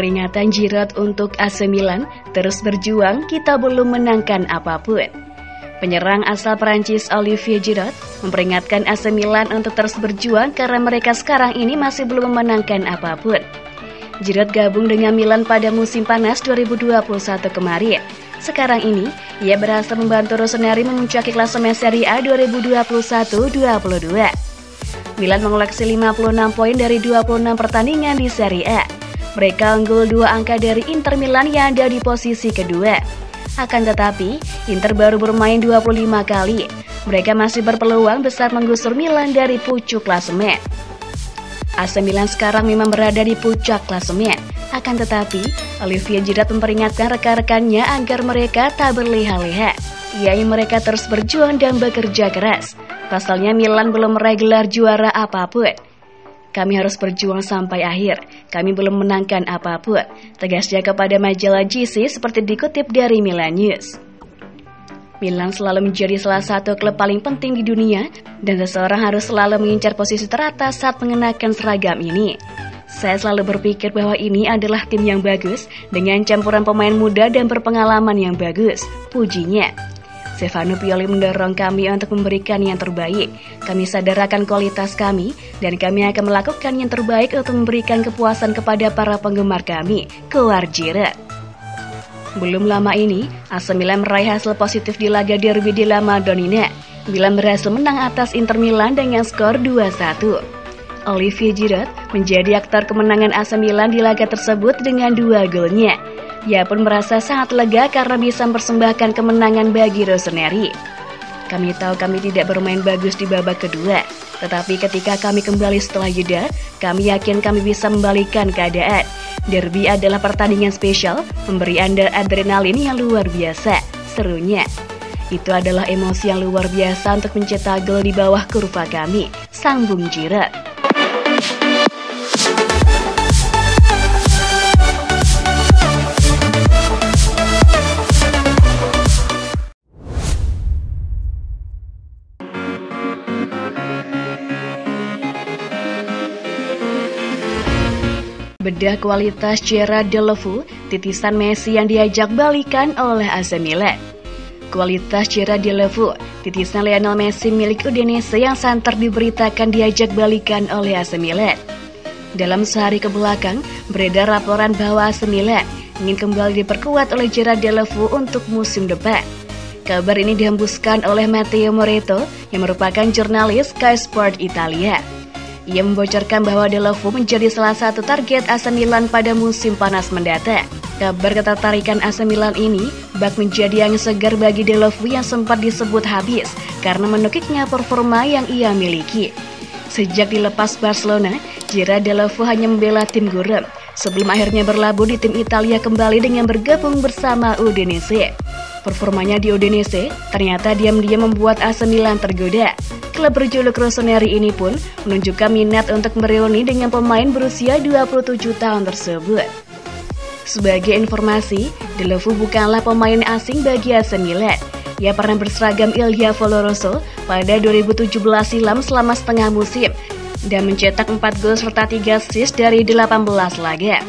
Peringatan Giroud untuk AC Milan terus berjuang, kita belum menangkan apa pun. Penyerang asal Perancis Olivier Giroud memperingatkan AC Milan untuk terus berjuang karena mereka sekarang ini masih belum memenangkan apa pun. Giroud gabung dengan Milan pada musim panas 2021 kemarin. Sekarang ini, ia berhasil membantu Rossoneri memuncaki klasemen Serie A 2021-22. Milan mengoleksi 56 poin dari 26 pertandingan di Serie A. Mereka unggul dua angka dari Inter Milan yang ada di posisi kedua. Akan tetapi, Inter baru bermain 25 kali. Mereka masih berpeluang besar menggusur Milan dari pucuk klasemen. AC Milan sekarang memang berada di puncak klasemen. Akan tetapi, Olivier Giroud memperingatkan rekan-rekannya agar mereka tak berleha-leha. Ia ingin mereka terus berjuang dan bekerja keras. Pasalnya Milan belum meraih gelar juara apa pun. Kami harus berjuang sampai akhir. Kami belum menangkan apa pun. Tegasnya kepada majalah GC seperti dikutip dari Milan News. Milan selalu menjadi salah satu klub paling penting di dunia dan seseorang harus selalu mengincar posisi teratas saat mengenakan seragam ini. Saya selalu berpikir bahwa ini adalah tim yang bagus dengan campuran pemain muda dan berpengalaman yang bagus, pujinya. Stefano Pioli mendorong kami untuk memberikan yang terbaik. Kami sadar akan kualitas kami dan kami akan melakukan yang terbaik untuk memberikan kepuasan kepada para penggemar kami. Keluar Giroud. Belum lama ini, AC Milan meraih hasil positif di laga derby di La Madonnina. Milan berhasil menang atas Inter Milan dengan skor 2-1. Olivier Giroud menjadi aktor kemenangan AC Milan di laga tersebut dengan dua golnya. Ia pun merasa sangat lega karena bisa mempersembahkan kemenangan bagi Rossoneri. Kami tahu kami tidak bermain bagus di babak kedua, tetapi ketika kami kembali setelah jeda, kami yakin kami bisa membalikan keadaan. Derby adalah pertandingan spesial, memberi Anda adrenalin yang luar biasa, serunya. Itu adalah emosi yang luar biasa untuk mencetak gol di bawah kurva kami, sambung Giroud. Bedah kualitas Gerard Deulofeu, titisan Messi yang diajak balikan oleh AC Milan. Kualitas Gerard Deulofeu, titisan Lionel Messi milik Udinese yang santer diberitakan diajak balikan oleh AC Milan. Dalam sehari ke belakang, beredar laporan bahwa AC Milan ingin kembali diperkuat oleh Gerard Deulofeu untuk musim depan. Kabar ini dihembuskan oleh Matteo Moreto yang merupakan jurnalis Sky Sport Italia. Ia membocorkan bahwa Delovo menjadi salah satu target AC Milan pada musim panas mendatang. Kabar ketertarikan AC Milan ini bak menjadi yang segar bagi Delovo yang sempat disebut habis karena menukiknya performa yang ia miliki. Sejak dilepas Barcelona, Jira Delovo hanya membela tim Gurem sebelum akhirnya berlabuh di tim Italia kembali dengan bergabung bersama Udinese. Performanya di Udinese ternyata diam-diam membuat AC Milan tergoda. Klub berjuluk Rossoneri ini pun menunjukkan minat untuk mereuni dengan pemain berusia 27 tahun tersebut. Sebagai informasi, Delovu bukanlah pemain asing bagi AC Milan. Ia pernah berseragam Ilya Voloroso pada 2017 silam selama setengah musim dan mencetak 4 gol serta 3 assist dari 18 laga.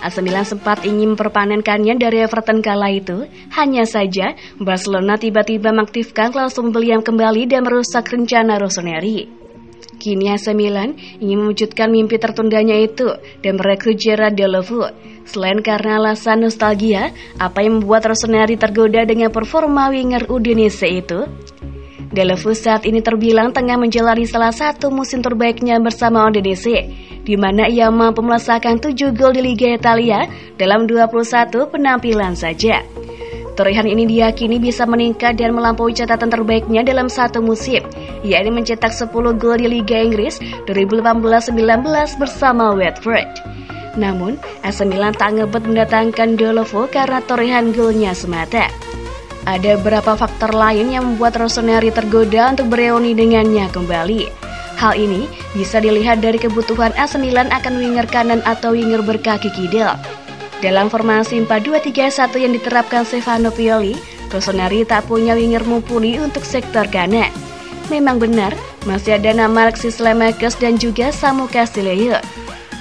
AC Milan sempat ingin memperpanenkannya dari Everton kala itu. Hanya saja, Barcelona tiba-tiba mengaktifkan klausul pembelian kembali dan merusak rencana Rossoneri. Kini AC Milan ingin mewujudkan mimpi tertundanya itu dan merekrut Gerard Deulofeu. Selain karena alasan nostalgia, apa yang membuat Rossoneri tergoda dengan performa winger Udinese itu? Deulofeu saat ini terbilang tengah menjalani salah satu musim terbaiknya bersama Udinese di mana ia mampu melesakan 7 gol di Liga Italia dalam 21 penampilan saja. Torehan ini diyakini bisa meningkat dan melampaui catatan terbaiknya dalam satu musim, yakni mencetak 10 gol di Liga Inggris 2018-19 bersama Watford. Namun, AC Milan tak ngebet mendatangkan Dolovo karena torehan golnya semata. Ada beberapa faktor lain yang membuat Rossoneri tergoda untuk bereuni dengannya kembali. Hal ini bisa dilihat dari kebutuhan AC Milan akan winger kanan atau winger berkaki kidal. Dalam formasi 4-2-3-1 yang diterapkan Stefano Pioli, Rossoneri tak punya winger mumpuni untuk sektor kanan. Memang benar, masih ada nama Alexis Lemakers dan juga Samu Castillejo.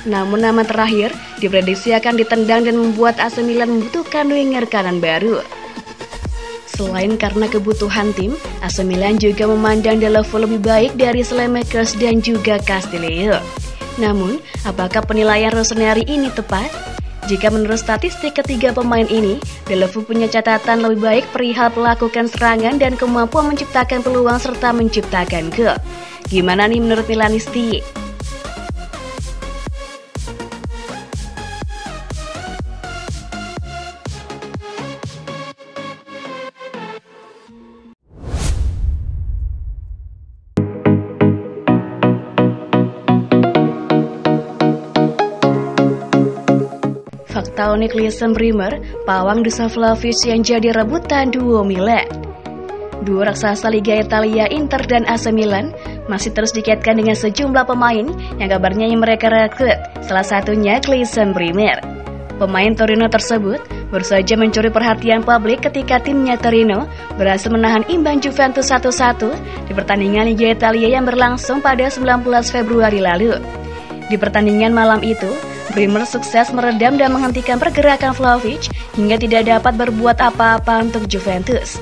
Namun nama terakhir diprediksi akan ditendang dan membuat AC Milan membutuhkan winger kanan baru. Selain karena kebutuhan tim, AC Milan juga memandang Deulofeu lebih baik dari Selemakers dan juga Castillejo. Namun, apakah penilaian Rossoneri ini tepat? Jika menurut statistik ketiga pemain ini, Deulofeu punya catatan lebih baik perihal melakukan serangan dan kemampuan menciptakan peluang serta menciptakan gol. Gimana nih menurut Milanisti? Fakta unik Listen Bremer, pawang Dusavlovic yang jadi rebutan duo Milan. Dua raksasa Liga Italia Inter dan AC Milan masih terus dikaitkan dengan sejumlah pemain yang kabarnya yang mereka rekrut, salah satunya Clayson Bremer. Pemain Torino tersebut baru saja mencuri perhatian publik ketika timnya Torino berhasil menahan imbang Juventus 1-1 di pertandingan Liga Italia yang berlangsung pada 19 Februari lalu. Di pertandingan malam itu, Bremer sukses meredam dan menghentikan pergerakan Vlahovic hingga tidak dapat berbuat apa-apa untuk Juventus.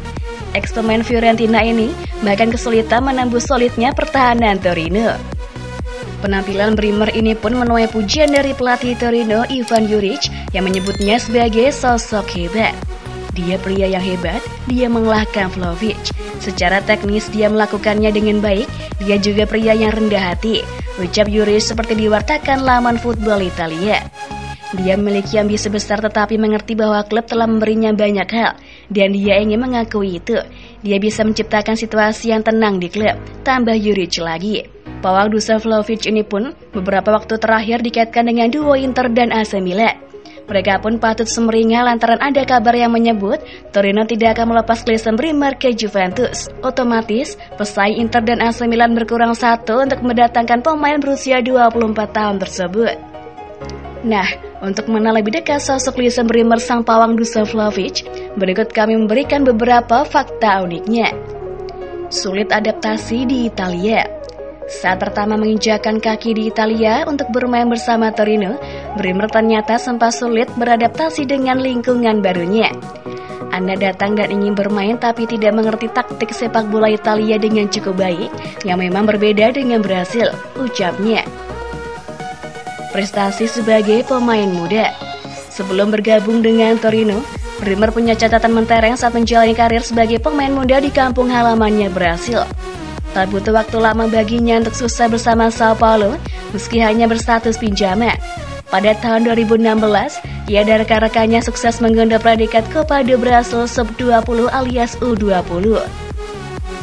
Ex-pemain Fiorentina ini bahkan kesulitan menembus solidnya pertahanan Torino. Penampilan Bremer ini pun menuai pujian dari pelatih Torino Ivan Juric yang menyebutnya sebagai sosok hebat. Dia pria yang hebat, dia mengalahkan Vlahovic. Secara teknis dia melakukannya dengan baik, dia juga pria yang rendah hati, Ucap Yuris seperti diwartakan laman football Italia. Dia memiliki ambisi besar tetapi mengerti bahwa klub telah memberinya banyak hal dan dia ingin mengakui itu. Dia bisa menciptakan situasi yang tenang di klub, tambah Juric lagi. Pawang Dusan Vlahovic ini pun beberapa waktu terakhir dikaitkan dengan duo Inter dan AC Milan. Mereka pun patut semeringah lantaran ada kabar yang menyebut Torino tidak akan melepas Clayson Bremer ke Juventus. Otomatis, pesaing Inter dan AC Milan berkurang satu untuk mendatangkan pemain berusia 24 tahun tersebut. Nah, untuk mengenal lebih dekat sosok Clayson Bremer sang pawang Dusan Vlahovic, berikut kami memberikan beberapa fakta uniknya. Sulit adaptasi di Italia saat pertama menginjakan kaki di Italia untuk bermain bersama Torino, Bremer ternyata sempat sulit beradaptasi dengan lingkungan barunya. Anda datang dan ingin bermain tapi tidak mengerti taktik sepak bola Italia dengan cukup baik, yang memang berbeda dengan Brasil, ucapnya. Prestasi sebagai pemain muda Sebelum bergabung dengan Torino, Bremer punya catatan mentereng saat menjalani karir sebagai pemain muda di kampung halamannya Brasil. Tak butuh waktu lama baginya untuk susah bersama Sao Paulo, meski hanya berstatus pinjaman. Pada tahun 2016, ia dan rekan-rekannya sukses menggendap predikat Copa do Brasil Sub-20 alias U20.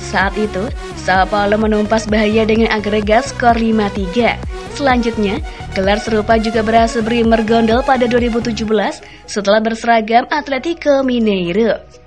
Saat itu, Sao Paulo menumpas bahaya dengan agregat skor 5-3. Selanjutnya, gelar serupa juga berhasil beri mergondol pada 2017 setelah berseragam Atletico Mineiro.